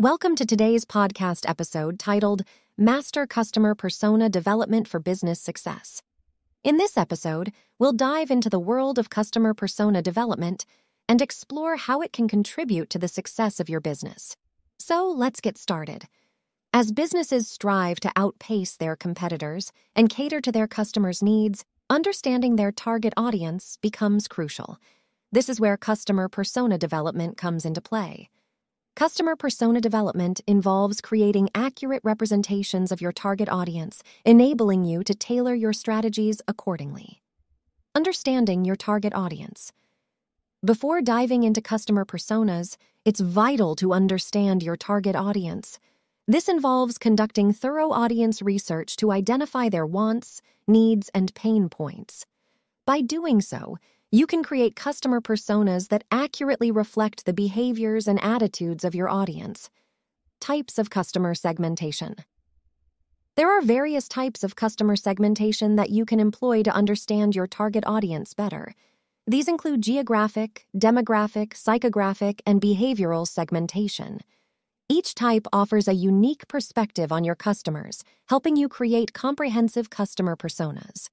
Welcome to today's podcast episode titled Master Customer Persona Development for Business Success. In this episode, we'll dive into the world of customer persona development and explore how it can contribute to the success of your business. So let's get started. As businesses strive to outpace their competitors and cater to their customers' needs, understanding their target audience becomes crucial. This is where customer persona development comes into play. Customer persona development involves creating accurate representations of your target audience, enabling you to tailor your strategies accordingly. Understanding your target audience. Before diving into customer personas, it's vital to understand your target audience. This involves conducting thorough audience research to identify their wants, needs, and pain points. By doing so, you can create customer personas that accurately reflect the behaviors and attitudes of your audience. Types of customer segmentation. There are various types of customer segmentation that you can employ to understand your target audience better. These include geographic, demographic, psychographic, and behavioral segmentation. Each type offers a unique perspective on your customers, helping you create comprehensive customer personas.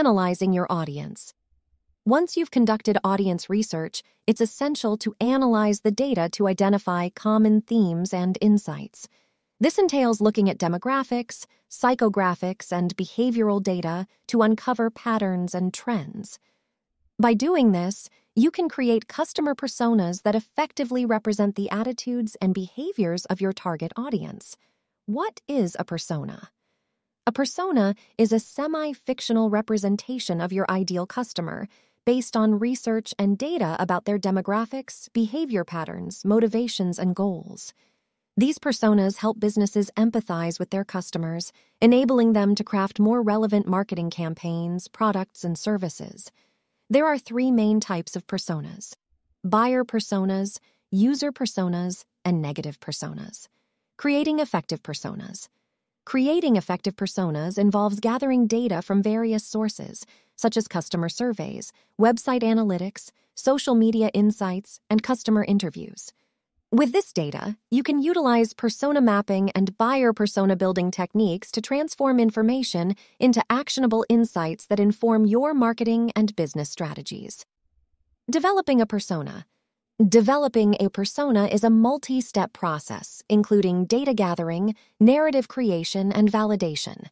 Analyzing your audience. Once you've conducted audience research, it's essential to analyze the data to identify common themes and insights. This entails looking at demographics, psychographics, and behavioral data to uncover patterns and trends. By doing this, you can create customer personas that effectively represent the attitudes and behaviors of your target audience. What is a persona? A persona is a semi fictional representation of your ideal customer based on research and data about their demographics, behavior patterns, motivations, and goals. These personas help businesses empathize with their customers, enabling them to craft more relevant marketing campaigns, products, and services. There are three main types of personas buyer personas, user personas, and negative personas. Creating effective personas. Creating effective personas involves gathering data from various sources, such as customer surveys, website analytics, social media insights, and customer interviews. With this data, you can utilize persona mapping and buyer persona building techniques to transform information into actionable insights that inform your marketing and business strategies. Developing a persona. Developing a persona is a multi step process, including data gathering, narrative creation, and validation.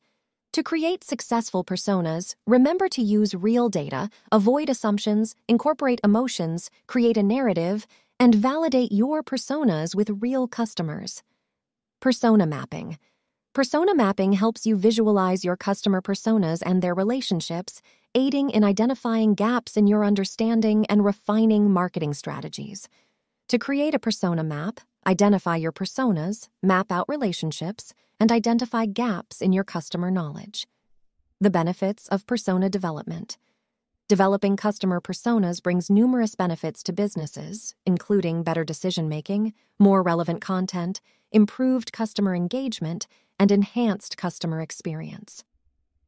To create successful personas, remember to use real data, avoid assumptions, incorporate emotions, create a narrative, and validate your personas with real customers. Persona mapping. Persona mapping helps you visualize your customer personas and their relationships, aiding in identifying gaps in your understanding and refining marketing strategies. To create a persona map, identify your personas, map out relationships, and identify gaps in your customer knowledge. The benefits of persona development. Developing customer personas brings numerous benefits to businesses, including better decision making, more relevant content, improved customer engagement, and enhanced customer experience.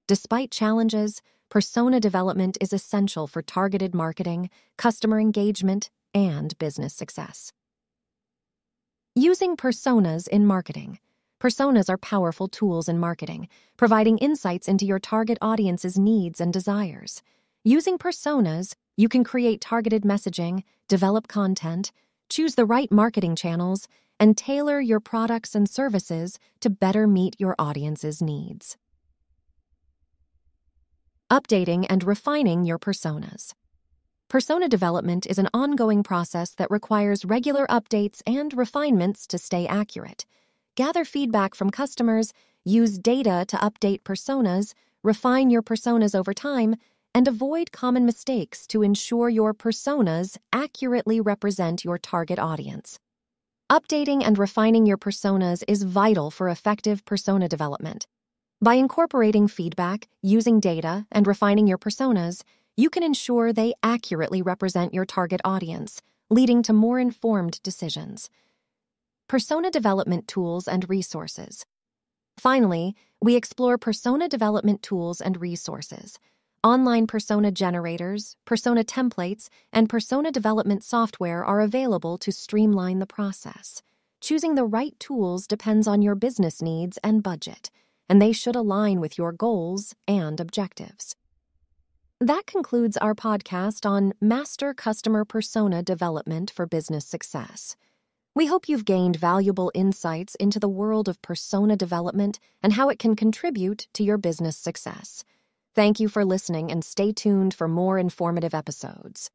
Despite challenges, persona development is essential for targeted marketing, customer engagement, and business success. Using personas in marketing. Personas are powerful tools in marketing, providing insights into your target audience's needs and desires. Using personas, you can create targeted messaging, develop content, choose the right marketing channels, and tailor your products and services to better meet your audience's needs. Updating and refining your personas. Persona development is an ongoing process that requires regular updates and refinements to stay accurate. Gather feedback from customers, use data to update personas, refine your personas over time, and avoid common mistakes to ensure your personas accurately represent your target audience. Updating and refining your personas is vital for effective persona development. By incorporating feedback, using data, and refining your personas, you can ensure they accurately represent your target audience, leading to more informed decisions. Persona development tools and resources. Finally, we explore persona development tools and resources. Online persona generators, persona templates, and persona development software are available to streamline the process. Choosing the right tools depends on your business needs and budget, and they should align with your goals and objectives. That concludes our podcast on Master Customer Persona Development for Business Success. We hope you've gained valuable insights into the world of persona development and how it can contribute to your business success. Thank you for listening and stay tuned for more informative episodes.